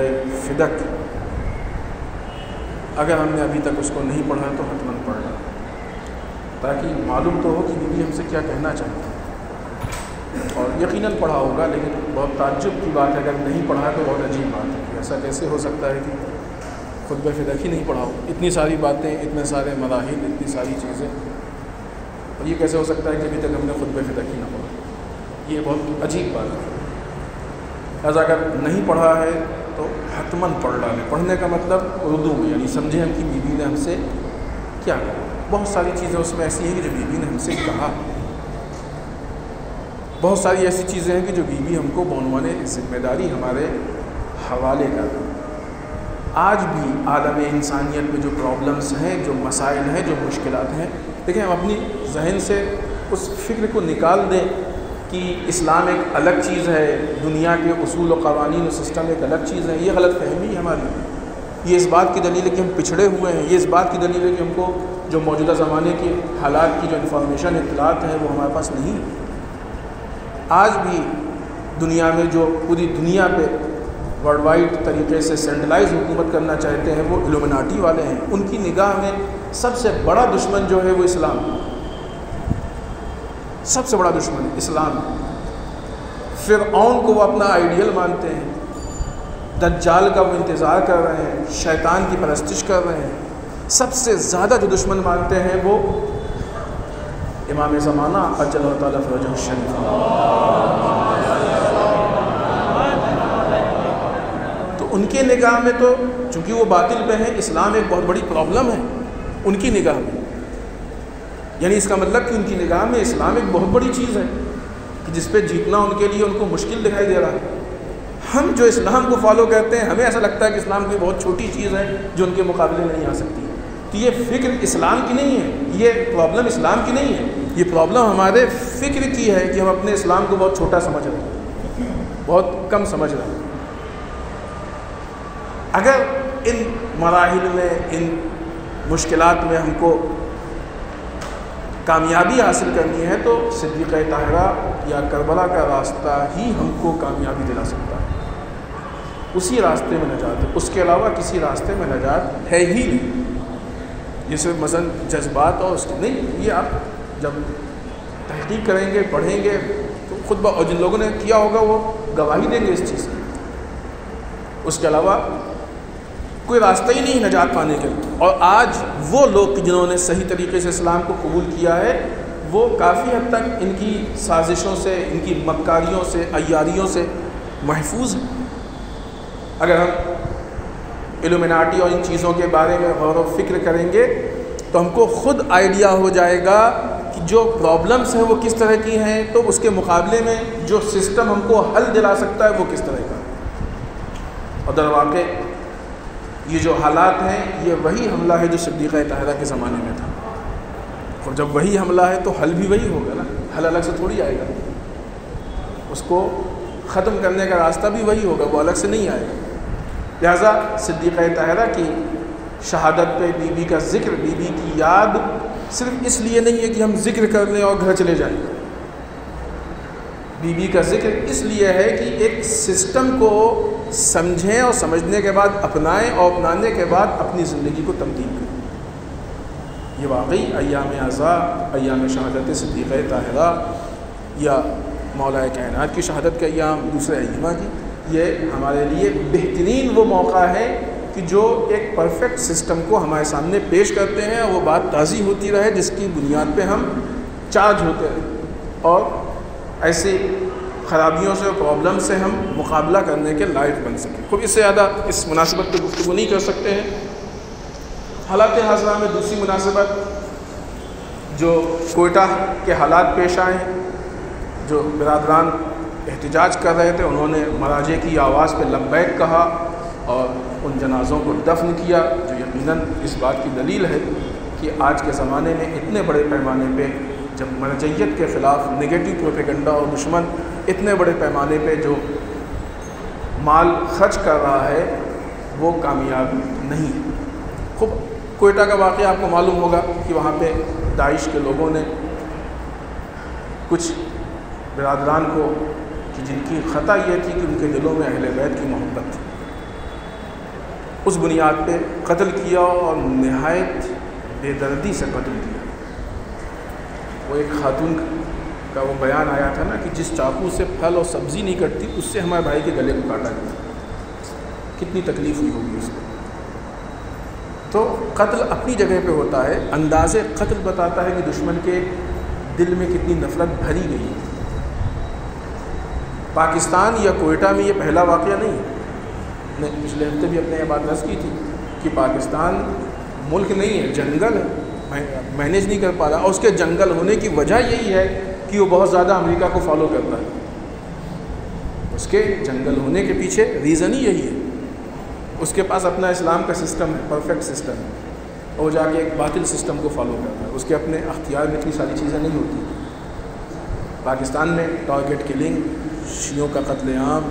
फ़िदक, अगर हमने अभी तक उसको नहीं पढ़ा तो हतमन पढ़ना ताकि मालूम तो हो कि बीवी हमसे क्या कहना चाहती और यकीनन पढ़ा होगा, लेकिन बहुत ताज्जुब की बात है, अगर नहीं पढ़ा तो बहुत अजीब बात है ऐसा कैसे हो सकता है कि खुद फ़िदक ही नहीं पढ़ा हो। इतनी सारी बातें, इतने सारे मराहल, इतनी सारी चीज़ें। और ये कैसे हो सकता है कि अभी तक हमने खुद फ़िदक ही ना पढ़ा? ये बहुत अजीब बात है। ऐसा अगर नहीं पढ़ा है तो हतमन पढ़ डालें पढ़ने का मतलब उर्दू में, यानी समझें हम कि बीबी ने हमसे क्या कहा। बहुत सारी चीज़ें उसमें ऐसी हैं कि जो बीबी ने हमसे कहा। बहुत सारी ऐसी चीज़ें हैं कि जो बीवी हमको बनवाने ज़िम्मेदारी हमारे हवाले कर आज भी आलम इंसानियत में जो प्रॉब्लम्स हैं, जो मसाइल हैं, जो मुश्किल हैं देखें हम अपनी जहन से उस फ़िक्र को निकाल दें कि इस्लाम एक अलग चीज़ है, दुनिया के असूल और कवानीन और सिस्टम एक अलग चीज़ है, ये गलत फहमी है हमारी। ये इस बात की दलील है कि हम पिछड़े हुए हैं, ये इस बात की दलील है कि हमको जो मौजूदा ज़माने के हालात की जो इन्फॉर्मेशन इतलात हैं, वो हमारे पास नहीं। आज भी दुनिया में जो पूरी दुनिया पे वर्ल्ड वाइड तरीके से सेंट्रलाइज हुकूमत करना चाहते हैं, वो इल्यूमिनाटी वाले हैं। उनकी निगाह में सबसे बड़ा दुश्मन जो है वो इस्लाम। सबसे बड़ा दुश्मन, इस्लाम। फिर को वो अपना आइडियल मानते हैं। दज्जाल का वो इंतज़ार कर रहे हैं, शैतान की परस्तिश कर रहे हैं। सबसे ज़्यादा जो दुश्मन मानते हैं वो इमाम ज़माना अजल फ़रज शरीफ। उनके निगाह में तो चूँकि वो बातिल पे हैं, इस्लाम एक बहुत बड़ी प्रॉब्लम है, उनकी निगाह में। यानी इसका मतलब कि उनकी निगाह में इस्लाम एक बहुत बड़ी चीज़ है, कि जिस पे जीतना उनके लिए उनको मुश्किल दिखाई दे रहा है। हम जो इस्लाम को फॉलो करते हैं, हमें ऐसा लगता है कि इस्लाम कोई बहुत छोटी चीज़ है, जो उनके मुकाबले नहीं आ सकती। तो ये फ़िक्र इस्लाम की नहीं है, ये प्रॉब्लम इस्लाम की नहीं है। ये प्रॉब्लम हमारे फ़िक्र की है कि हम अपने इस्लाम को बहुत छोटा समझ रहे हैं, बहुत कम समझ रहे हैं। अगर इन मराहल में, इन मुश्किल में हमको कामयाबी हासिल करनी है तो सिद्दीक़ ताहरा या करबला का रास्ता ही हमको कामयाबी दिला सकता है। उसी रास्ते में नजात है। उसके अलावा किसी रास्ते में नजात है ही नहीं। ये सिर्फ़ मसन जज्बात और उसके, नहीं, ये आप जब तहकीक करेंगे, पढ़ेंगे तो खुद और जिन लोगों ने किया होगा, वो गवाही देंगे इस चीज़ की। उसके अलावा कोई रास्ता ही नहीं नजात पाने के। और आज वो लोग जिन्होंने सही तरीके से इस्लाम को कबूल किया है, वो काफ़ी हद तक इनकी साजिशों से, इनकी मक्कारियों से अयारियों से महफूज हैं। अगर हम इल्यूमिनाटी और इन चीज़ों के बारे में गौर व फ़िक्र करेंगे तो हमको ख़ुद आइडिया हो जाएगा कि जो प्रॉब्लम्स हैं वो किस तरह की हैं तो उसके मुकाबले में जो सिस्टम हमको हल दिला सकता है वो किस तरह का। और दरवाक़ ये जो हालात हैं, ये वही हमला है जो सिद्दीक़ तहरा के ज़माने में था। और जब वही हमला है तो हल भी वही होगा ना। हल अलग से थोड़ी आएगा। उसको ख़त्म करने का रास्ता भी वही होगा, वो अलग से नहीं आएगा। लिहाजा सिद्दीक़ तहरा की शहादत पे बीबी का ज़िक्र, बीबी की याद सिर्फ़ इसलिए नहीं है कि हम ज़िक्र कर लें और घर चले जाएँ। बीबी का ज़िक्र इसलिए है कि एक सिस्टम को समझें और समझने के बाद अपनाएँ और अपनाने के बाद अपनी ज़िंदगी को तब्दील करें। ये वाकई अयाम अज़ा अयाम शहादत सिद्दीक़ ताहरा या मौला कायनात की शहादत के अयाम, दूसरे अयमा की, ये हमारे लिए बेहतरीन वो मौका है कि जो एक परफेक्ट सिस्टम को हमारे सामने पेश करते हैं और वो बात ताज़ी होती रहे, जिसकी बुनियाद पे हम चार्ज होते रहें। और ऐसी ख़राबियों से और प्रॉब्लम से हम मुकाबला करने के लायक बन सकें। खूब इससे ज़्यादा इस मुनासिबत पर गुफ्तु नहीं कर सकते हैं। हालात हाजरा में दूसरी मुनासिबत, जो कोयटा के हालात पेश आए, जो बरदरान एहतजाज कर रहे थे, उन्होंने मराजे की आवाज़ पर लब्बैक कहा और उन जनाज़ों को दफन किया, जो यकीनन इस बात की दलील है कि आज के ज़माने में इतने बड़े पैमाने पे जब मरजैत के ख़िलाफ़ नेगेटिव प्रोपेगंडा और दुश्मन इतने बड़े पैमाने पे जो माल खर्च कर रहा है, वो कामयाब नहीं। खूब कोयटा का वाक़ आपको मालूम होगा कि वहाँ पे दाइश के लोगों ने कुछ बिरादरान को, कि जिनकी ख़ता यह थी कि उनके दिलों में अहल बैत की मोहब्बत थी, उस बुनियाद पे कत्ल किया और नहायत बेदर्दी से कत्ल किया। वो एक खातून का वो बयान आया था ना कि जिस चाकू से फल और सब्ज़ी नहीं कटती, उससे हमारे भाई के गले को काटा गया कितनी तकलीफ़ हुई होगी उसको। तो कत्ल अपनी जगह पे होता है, अंदाज़ कत्ल बताता है कि दुश्मन के दिल में कितनी नफ़रत भरी गई है। पाकिस्तान या कोयटा में ये पहला वाक़ नहीं है। पिछले हफ़्ते भी अपने ये बात रस की थी कि पाकिस्तान मुल्क नहीं है, जंगल है। मैनेज नहीं कर पा रहा। और उसके जंगल होने की वजह यही है कि वो बहुत ज़्यादा अमेरिका को फॉलो करता है। उसके जंगल होने के पीछे रीज़न ही यही है। उसके पास अपना इस्लाम का सिस्टम है परफेक्ट सिस्टम है। और वो जाके एक बातिल सिस्टम को फॉलो करता है। उसके अपने अख्तियार में इतनी सारी चीज़ें नहीं होती। पाकिस्तान में टारगेट किलिंग शीयों का कत्लेआम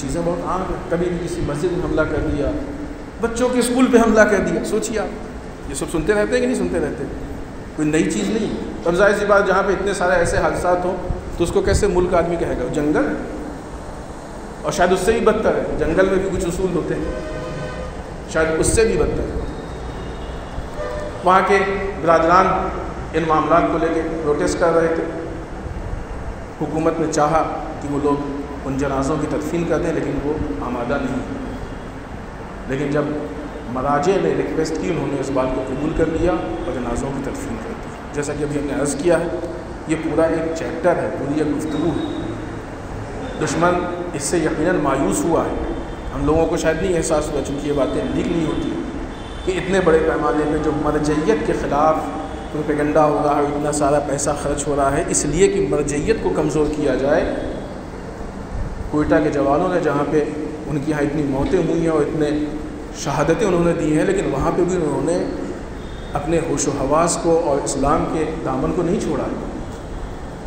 चीज़ें बहुत आम है। कभी भी किसी मस्जिद में हमला कर दिया, बच्चों के स्कूल पे हमला कर दिया, सोचिए आप। ये सब सुनते रहते हैं कि नहीं सुनते रहते कोई नई चीज़ नहीं। अब ज़ाहिर सी बात, जहाँ पे इतने सारे ऐसे हादसा हों तो उसको कैसे मुल्क आदमी कहेगा? जंगल? और शायद उससे भी बदतर है। जंगल में भी कुछ उसूल होते हैं। शायद उससे भी बदतर है। वहाँ के बरदरान इन मामला को लेकर प्रोटेस्ट कर रहे थे। हुकूमत ने चाहा कि वो लोग उन जनाज़ों की तदफीन कर दें, लेकिन वो आमादा नहीं। लेकिन जब मराजे ने रिक्वेस्ट की, उन्होंने इस बात को कबूल कर लिया और जनाज़ों की तदफीन कर दी जैसा कि अभी हमने अर्ज़ किया है, ये पूरा एक चैप्टर है, पूरी एक गुफ्तु है। दुश्मन इससे यकीन मायूस हुआ है। हम लोगों को शायद नहीं एहसास हुआ, चूँकि ये बातें लीक नहीं होती कि इतने बड़े पैमाने पर जो मरजैत के ख़िलाफ़ प्रोपेगंडा होगा और इतना सारा पैसा खर्च हो रहा है, इसलिए कि मरजैत को कमज़ोर किया जाए। कोयटा के जवानों ने, जहाँ पे उनकी यहाँ इतनी मौतें हुई हैं और इतने शहादतें उन्होंने दी हैं, लेकिन वहाँ पे भी उन्होंने अपने होश हवास को और इस्लाम के दामन को नहीं छोड़ा।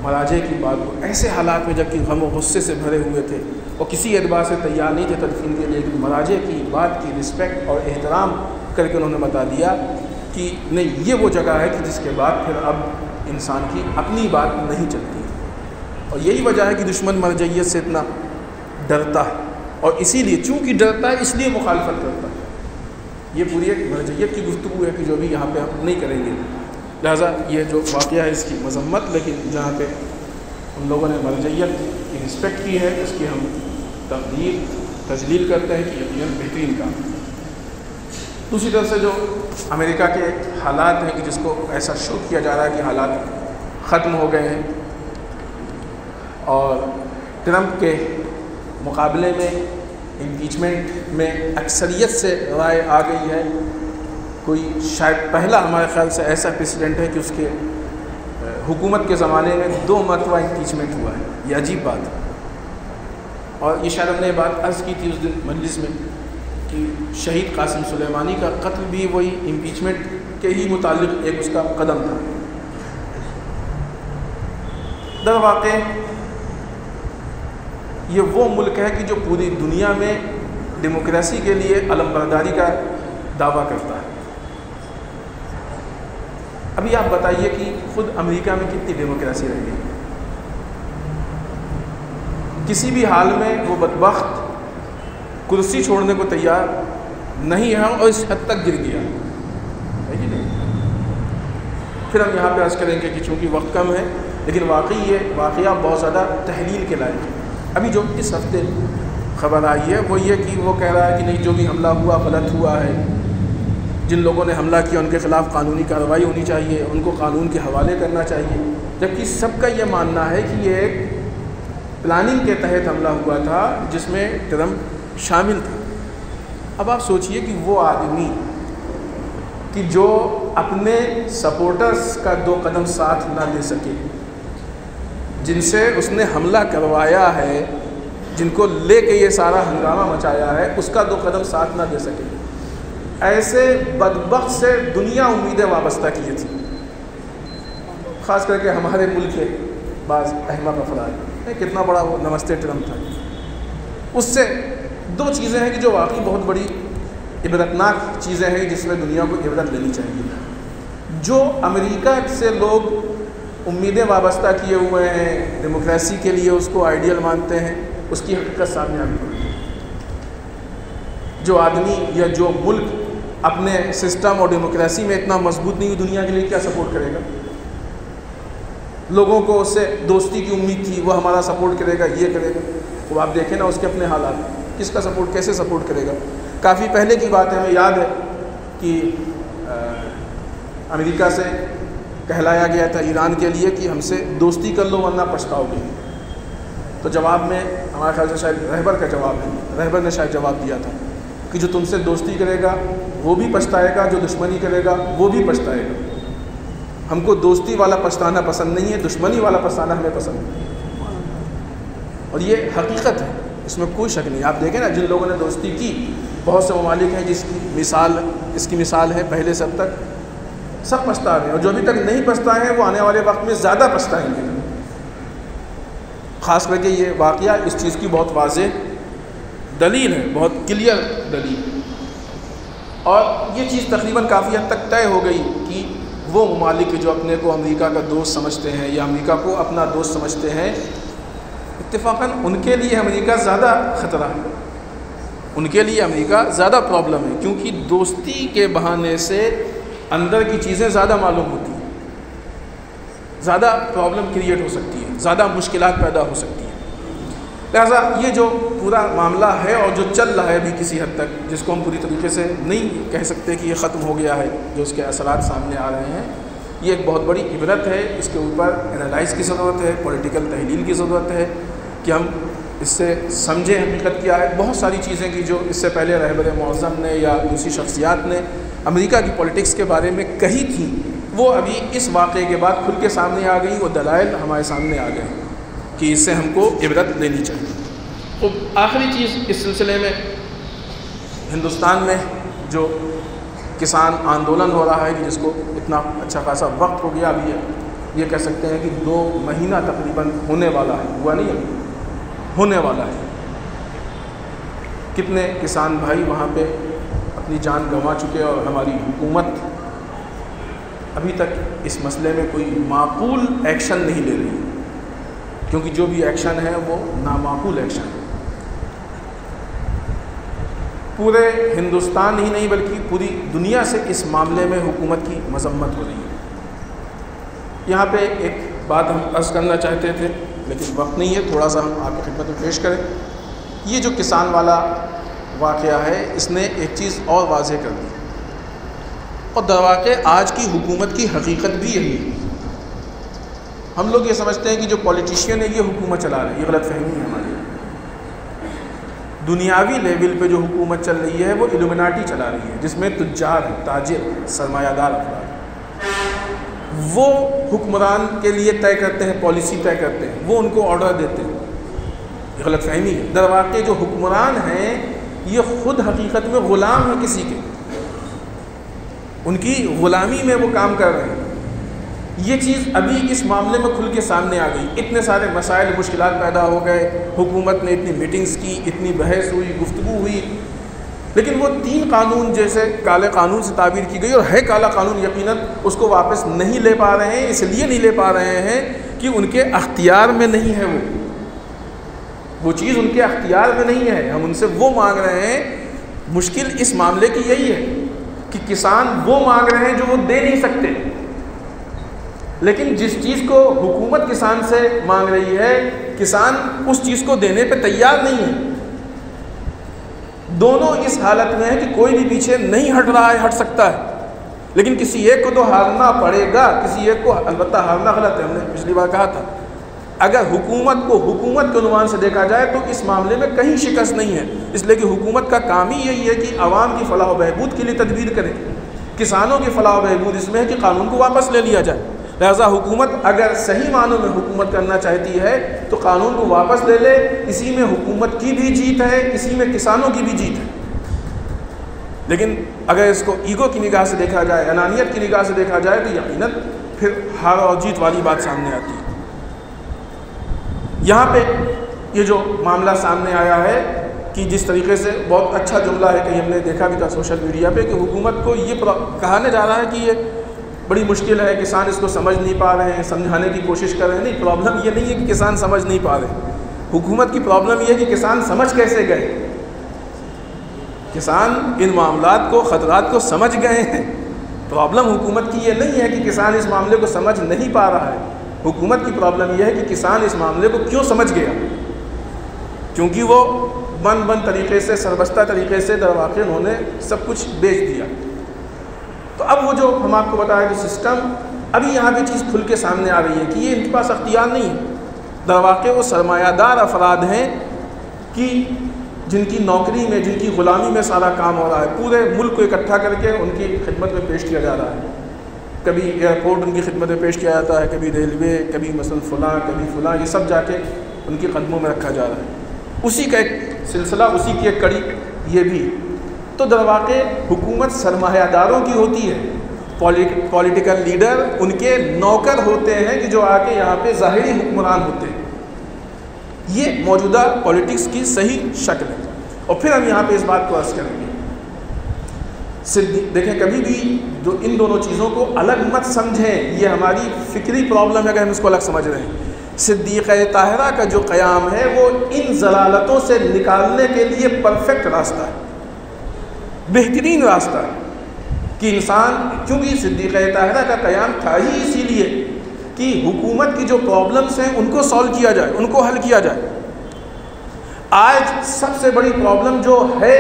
मराजे की बात को ऐसे हालात में जबकि हम गुस्से से भरे हुए थे और किसी एतबार से तैयार नहीं थे, तदफीन के लिए लेकिन मराजे की बात की रिस्पेक्ट और एहतराम करके उन्होंने बता दिया कि नहीं, ये वो जगह है कि जिसके बाद फिर अब इंसान की अपनी बात नहीं चलती। और यही वजह है कि दुश्मन मरजैत से इतना डरता है। और इसीलिए, चूँकि डरता है, इसलिए मुखालफत करता है। ये पूरी एक मरजैत की गुफ्तु है कि जो भी यहाँ पे हम नहीं करेंगे। लिहाजा ये जो वाक़ है इसकी मजम्मत, लेकिन जहाँ पे उन लोगों ने मरजैत की रिस्पेक्ट की है, इसकी हम तब्दील, तजलील करते हैं कि यकीन बेहतरीन काम दूसरी तरफ़ से जो अमेरिका के हालात हैं कि जिसको ऐसा शो किया जा रहा है कि हालात ख़त्म हो गए हैं, और ट्रंप के मुकाबले में इम्पीचमेंट में अक्सरियत से राय आ गई है। कोई शायद पहला हमारे ख्याल से ऐसा प्रेसिडेंट है कि उसके हुकूमत के ज़माने में दो मरतबा इम्पीचमेंट हुआ है। ये अजीब बात है। और ये शायद हमने बात अर्ज़ की थी उस दिन मजलिस में कि शहीद कासिम सुलेमानी का कत्ल भी वही इम्पीचमेंट के ही मुतालिक एक उसका कदम था। दर वाक़ ये वो मुल्क है कि जो पूरी दुनिया में डेमोक्रेसी के लिए अलमबरदारी का दावा करता है। अभी आप बताइए कि ख़ुद अमेरिका में कितनी डेमोक्रेसी रह गई? किसी भी हाल में वो बदबख्त कुर्सी छोड़ने को तैयार नहीं है और इस हद तक गिर गया। है कि नहीं? फिर हम यहाँ पे अर्ज़ करेंगे कि चूँकि वक्त कम है, लेकिन वाकई ये वाक़ बहुत ज़्यादा तहलील के लायक है। अभी जो इस हफ़्ते खबर आई है, वो ये कि वो कह रहा है कि नहीं, जो भी हमला हुआ, गलत हुआ है, जिन लोगों ने हमला किया, उनके ख़िलाफ़ कानूनी कार्रवाई होनी चाहिए, उनको कानून के हवाले करना चाहिए। जबकि सबका ये मानना है कि ये एक प्लानिंग के तहत हमला हुआ था, जिसमें ट्रंप शामिल था। अब आप सोचिए कि वो आदमी, कि जो अपने सपोर्टर्स का दो कदम साथ ना ले सके जिनसे उसने हमला करवाया है, जिनको लेके ये सारा हंगामा मचाया है, उसका दो कदम साथ ना दे सके। ऐसे बदबक से दुनिया उम्मीदें वाबस्ता किए थी। ख़ास करके हमारे मुल्क के बाज अहमद अफराद कितना बड़ा वो नमस्ते ट्रंप था। उससे दो चीज़ें हैं कि जो वाकई बहुत बड़ी इबरतनाक चीज़ें हैं जिसमें दुनिया को इबरत लेनी चाहिए। जो अमेरिका से लोग उम्मीदें वाबस्ता किए हुए हैं डेमोक्रेसी के लिए उसको आइडियल मानते हैं, उसकी हकीकत सामने आनी पड़ती जो आदमी या जो मुल्क अपने सिस्टम और डेमोक्रेसी में इतना मज़बूत नहीं हुई दुनिया के लिए, क्या सपोर्ट करेगा? लोगों को उससे दोस्ती की उम्मीद थी, वो हमारा सपोर्ट करेगा, ये करेगा। वो आप देखें ना उसके अपने हालात। किसका सपोर्ट कैसे सपोर्ट करेगा? काफ़ी पहले की बात है, हमें याद है कि अमेरिका से कहलाया गया था ईरान के लिए कि हमसे दोस्ती कर लो वरना पछताओगे। तो जवाब में, हमारे ख्याल से शायद रहबर का जवाब है। रहबर ने शायद जवाब दिया था कि जो तुमसे दोस्ती करेगा, वो भी पछताएगा, जो दुश्मनी करेगा, वो भी पछताएगा। हमको दोस्ती वाला पछताना पसंद नहीं है, दुश्मनी वाला पछताना हमें पसंद नहीं और ये हकीकत है, इसमें कोई शक नहीं। आप देखें ना, जिन लोगों ने दोस्ती की, बहुत से ममालिक हैं जिसकी मिसाल, इसकी मिसाल है पहले से अब तक। सब पछता रहे हैं। और जो अभी तक नहीं पछताए हैं, वो आने वाले वक्त में ज़्यादा पछताएँगे। ख़ास करके ये वाक़ इस चीज़ की बहुत वाज दलील है, बहुत क्लियर दलील। और ये चीज़ तकरीबन काफ़ी हद तक तय हो गई कि वो ममालिक जो अपने को अमेरिका का दोस्त समझते हैं या अमेरिका को अपना दोस्त समझते हैं इतफाक़न उनके लिए अमेरिका ज़्यादा ख़तरा है। उनके लिए अमेरिका ज़्यादा प्रॉब्लम है, क्योंकि दोस्ती के बहाने से अंदर की चीज़ें ज़्यादा मालूम होती हैं। ज़्यादा प्रॉब्लम क्रिएट हो सकती है। ज़्यादा मुश्किल पैदा हो सकती हैं। लिहाजा ये जो पूरा मामला है और जो चल रहा है अभी किसी हद तक, जिसको हम पूरी तरीके से नहीं कह सकते कि ये ख़त्म हो गया है, जो इसके असरात सामने आ रहे हैं, ये एक बहुत बड़ी इबरत है। इसके ऊपर एनालाइज की ज़रूरत है पॉलिटिकल तहलील की ज़रूरत है कि हम इससे समझें, हकीकत क्या है बहुत सारी चीज़ें की जो इससे पहले रहबर मौज़म ने या दूसरी शख्सियात ने अमेरिका की पॉलिटिक्स के बारे में कही थी वो अभी इस वाक़े के बाद खुल के सामने आ गई वो दलाइल हमारे सामने आ गए कि इससे हमको इबरत लेनी चाहिए। तो आखिरी चीज़ इस सिलसिले में। हिंदुस्तान में जो किसान आंदोलन हो रहा है कि जिसको इतना अच्छा खासा वक्त हो गया अभी ये कह सकते हैं कि दो महीना तकरीबन होने वाला है हुआ नहीं है होने वाला है। कितने किसान भाई वहाँ पे अपनी जान गंवा चुके और हमारी हुकूमत अभी तक इस मसले में कोई माकूल एक्शन नहीं ले रही। क्योंकि जो भी एक्शन है, वो नामाकूल एक्शन है। पूरे हिंदुस्तान ही नहीं, बल्कि पूरी दुनिया से इस मामले में हुकूमत की मजम्मत हो रही है। यहाँ पे एक बात हम अर्ज़ करना चाहते थे, लेकिन वक्त नहीं है, थोड़ा सा हम आपकी खिदमत में पेश करें। ये जो किसान वाला वाक़ है, इसने एक चीज़ और वाज कर दी। और दरवाक़ आज की हुकूमत की हकीकत भी यही है। हम लोग ये समझते हैं कि जो पॉलिटिशियन है, ये हुकूमत चला रहे हैं। ये गलत फहमी है हमारी। दुनियावी लेवल पे जो हुकूमत चल रही है, वो इल्यूमिनाटी चला रही है, जिसमें तुजार ताजिर, सरमायादार अफराद। वो हुक्मरान के लिए तय करते हैं, पॉलिसी तय करते हैं, वो उनको ऑर्डर देते हैं। गलत फहमी है। दरवाक़े जो हुक्मरान हैं ये ख़ुद हकीकत में ग़ुलाम है किसी के। उनकी ग़ुलामी में वो काम कर रहे हैं। ये चीज़ अभी इस मामले में खुल के सामने आ गई। इतने सारे मसाइल मुश्किल पैदा हो गए। हुकूमत ने इतनी मीटिंग्स की, इतनी बहस हुई गुफ्तु हुई। लेकिन वो तीन कानून जैसे काले कानून से ताबीर की गई और है काला कानून यकीन उसको वापस नहीं ले पा रहे हैं, इसलिए नहीं ले पा रहे हैं कि उनके अख्तियार में नहीं है वो। वो चीज़ उनके अख्तियार में नहीं है। हम उनसे वो मांग रहे हैं, मुश्किल इस मामले की यही है कि किसान वो मांग रहे हैं जो वो दे नहीं सकते। लेकिन जिस चीज़ को हुकूमत किसान से मांग रही है, किसान उस चीज़ को देने पे तैयार नहीं है। दोनों इस हालत में है कि कोई भी पीछे नहीं हट रहा है, हट सकता है। लेकिन किसी एक को तो हारना पड़ेगा, किसी एक को अलबत्ता हारना गलत है, हमने पिछली बार कहा था। अगर हुकूमत को हुकूमत के अनुमान से देखा जाए तो इस मामले में कहीं शिकस्त नहीं है। इसलिए कि हुकूमत का काम ही यही है कि आवाम की फलाह बहबूद के लिए तदबीर करे। किसानों की फलाह बहबूद इसमें है कि कानून को वापस ले लिया जाए। लिहाजा हुकूमत अगर सही मानों में हुकूमत करना चाहती है तो कानून को वापस ले ले। इसी में हुकूमत की भी जीत है, इसी में किसानों की भी जीत है। लेकिन अगर इसको ईगो की निगाह से देखा जाए अनानियत की निगाह से देखा जाए तो यकीन फिर हार और जीत वाली बात सामने आती है। यहाँ पे ये जो मामला सामने आया है कि जिस तरीके से बहुत अच्छा जुमला है कि हमने देखा भी था सोशल मीडिया पे कि हुकूमत को ये कहने जा रहा है कि ये बड़ी मुश्किल है, किसान इसको समझ नहीं पा रहे हैं, समझाने की कोशिश कर रहे हैं। नहीं प्रॉब्लम ये नहीं है कि किसान समझ नहीं पा रहे हुकूमत की प्रॉब्लम ये है कि किसान समझ कैसे गए? किसान इन मामला को, ख़तरात को समझ गए हैं। प्रॉब्लम हुकूमत की ये नहीं है कि किसान इस मामले को समझ नहीं पा रहा है। हुकूमत की प्रॉब्लम यह है कि किसान इस मामले को क्यों समझ गया? क्योंकि वो बन बंद तरीके से सरबस्ता तरीके से दरवाक़ उन्होंने सब कुछ बेच दिया। तो अब वो जो हम आपको बताया कि सिस्टम अभी यहाँ पे चीज़ खुल के सामने आ रही है कि ये इनके पास अख्तियार नहीं है। दरवाक़ वो सरमायादार अफराद हैं कि जिनकी नौकरी में, जिनकी ग़ुलामी में सारा काम हो रहा है, पूरे मुल्क को इकट्ठा करके उनकी खिदमत में पेश किया जा रहा है। कभी एयरपोर्ट उनकी खिदमत पेश किया जाता है, कभी रेलवे, कभी मसल फ़लाँ, कभी फ़लाँ, ये सब जाके उनके कदमों में रखा जा रहा है। उसी का एक सिलसिला, उसी की एक कड़ी, ये भी। तो दरवाक़ हुकूमत सरमायादारों की होती है। पॉलिटिकल लीडर उनके नौकर होते हैं कि जो आके यहाँ पे ज़ाहरी हुक्मरान होते हैं। ये मौजूदा पॉलिटिक्स की सही शक्ल है। और फिर हम यहाँ पे इस बात को अर्ज़ करेंगे। देखें, कभी भी जो इन दोनों चीज़ों को अलग मत समझें, ये हमारी फ़िक्री प्रॉब्लम है, अगर हम इसको अलग समझ रहे हैं। सिद्दीक़ ताहरा का जो क़याम है, वो इन जलालतों से निकालने के लिए परफेक्ट रास्ता है। बेहतरीन रास्ता है कि इंसान, क्योंकि सिद्दीक़ ताहरा का क़याम था ही इसीलिए कि हुकूमत की जो प्रॉब्लम्स हैं, उनको सॉल्व किया जाए, उनको हल किया जाए। आज सबसे बड़ी प्रॉब्लम जो है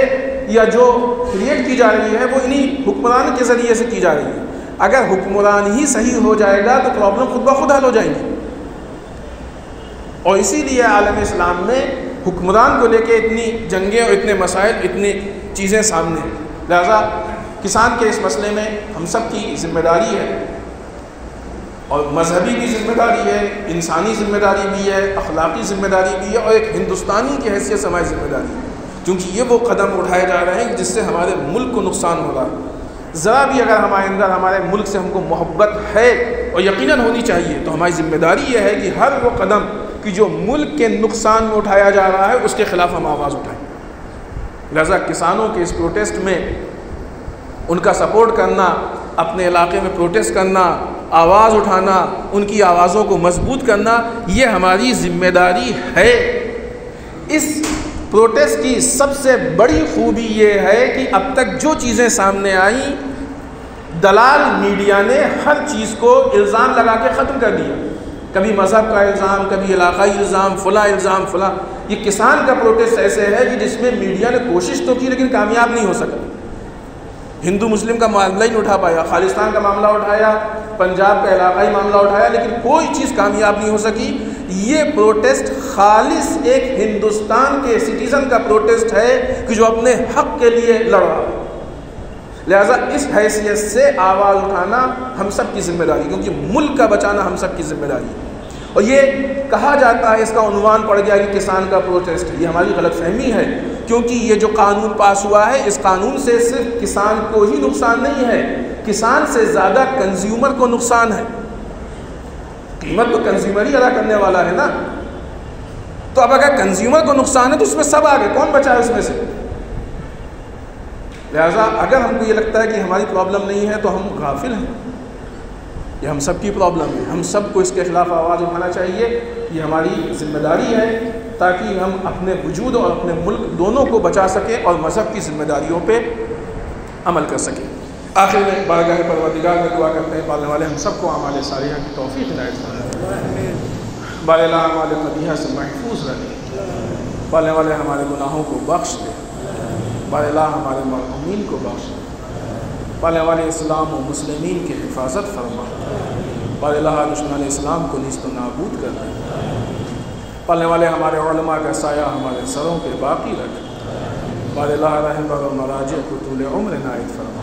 या जो क्रिएट की जा रही है, वो इन्हीं हुक्मरान के ज़रिए से की जा रही है। अगर हुक्मरान ही सही हो जाएगा तो प्रॉब्लम खुद ब खुद हल हो जाएँगी। और इसीलिए आलम इस्लाम में हुक्मरान को लेके इतनी जंगें और इतने मसाइल, इतनी चीज़ें सामने लिहाजा, किसान के इस मसले में हम सब की ज़िम्मेदारी है। और मजहबी भी ज़िम्मेदारी है, इंसानी ज़िम्मेदारी भी है, अखलाकी ज़िम्मेदारी भी है, और एक हिंदुस्तानी की हैसियत से हमारी ज़िम्मेदारी है। क्योंकि ये वो कदम उठाए जा रहे हैं जिससे हमारे मुल्क को नुकसान हो रहा है ज़रा भी अगर हमारे अंदर हमारे मुल्क से हमको मोहब्बत है और यकीनन होनी चाहिए तो हमारी ज़िम्मेदारी यह है कि हर वो कदम कि जो मुल्क के नुकसान में उठाया जा रहा है, उसके ख़िलाफ़ हम आवाज़ उठाएँ। लिहाजा किसानों के इस प्रोटेस्ट में उनका सपोर्ट करना, अपने इलाके में प्रोटेस्ट करना, आवाज़ उठाना, उनकी आवाज़ों को मज़बूत करना, ये हमारी ज़िम्मेदारी है। इस प्रोटेस्ट की सबसे बड़ी खूबी ये है कि अब तक जो चीज़ें सामने आई, दलाल मीडिया ने हर चीज़ को इल्ज़ाम लगा के ख़त्म कर दिया। कभी मज़हब का इल्ज़ाम, कभी इलाकाई इल्ज़ाम, फ़ला इल्ज़ाम, फ़ला। ये किसान का प्रोटेस्ट ऐसे है कि जिसमें मीडिया ने कोशिश तो की लेकिन कामयाब नहीं हो सका। हिंदू मुस्लिम का मामला ही नहीं उठा पाया, खालिस्तान का मामला उठाया, पंजाब का इलाकाई मामला उठाया, लेकिन कोई चीज़ कामयाब नहीं हो सकी। ये प्रोटेस्ट खालिश एक हिंदुस्तान के सिटीज़न का प्रोटेस्ट है कि जो अपने हक के लिए लड़ रहा है। लिहाजा इस हैसियत से आवाज़ उठाना हम सब की ज़िम्मेदारी, क्योंकि मुल्क का बचाना हम सब की ज़िम्मेदारी है। और ये कहा जाता है, इसका उनवान पड़ गया कि किसान का प्रोटेस्ट ये हमारी गलत फहमी है, क्योंकि ये जो कानून पास हुआ है, इस कानून से सिर्फ़ किसान को ही नुकसान नहीं है, किसान से ज़्यादा कंज्यूमर को नुकसान है। कीमत तो कंज्यूमर ही अदा करने वाला है ना? तो अब अगर कंज्यूमर को नुकसान है तो उसमें सब आ गए कौन बचा है उसमें से? लिहाजा, अगर हमको ये लगता है कि हमारी प्रॉब्लम नहीं है तो हम गाफिल हैं। ये हम सब की प्रॉब्लम है। हम सबको इसके ख़िलाफ़ आवाज़ उठाना चाहिए ये हमारी ज़िम्मेदारी है, ताकि हम अपने वजूद और अपने मुल्क दोनों को बचा सकें और मज़हब की ज़िम्मेदारियों पर अमल कर सकें। आखिर में बारगाह परवदिगार में दुआ करते हैं, पालने वाले हम सबको हमारे सारिया की तोफ़ी फरमाए। बाला हमारे कबिया से महफूज रखे। पालने वाले हमारे गुनाहों को बख्श दे। बाला हमारे मरहूमिन को बख्श दे। पालने वाले इस्लाम और मुसलिमीन की हिफाजत फरमा बाला दुश्मन इस्लाम को निस्त नाबूद कर दे। पालने वाले हमारे का साया हमारे सरों पे बाकी रख। बाला और मराज को तूल उम्र नायत फरमा